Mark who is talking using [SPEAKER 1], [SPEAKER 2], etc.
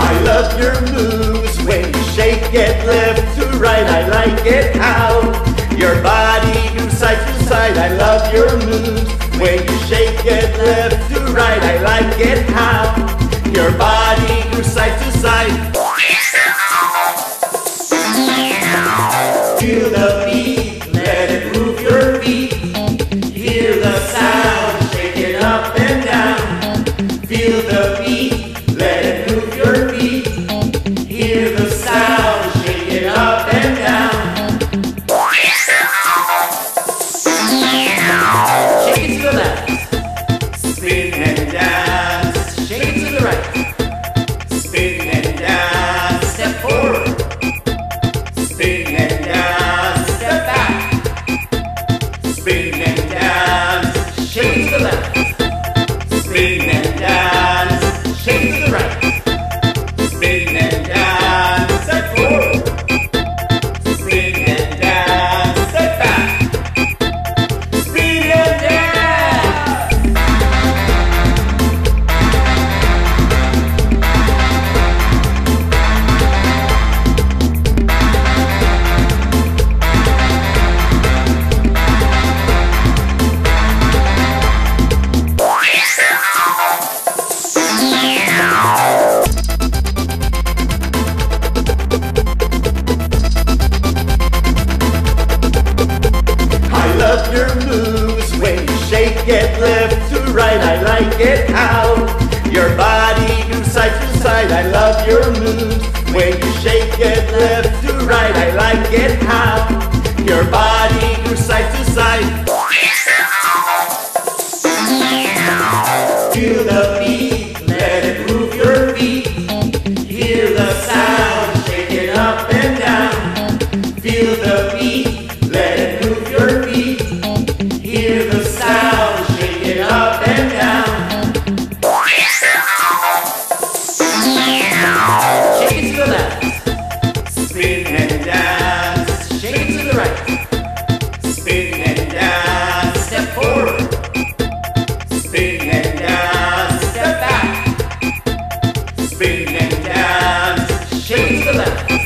[SPEAKER 1] I love your moves when you shake it left to right, I like it how your body moves side to side, I love your moves. When you shake it left to right, I like it how your body down. your mood when you shake it left to right. I like it how your body goes side to step forward. Spin and down, step back. Spin and shake to the left.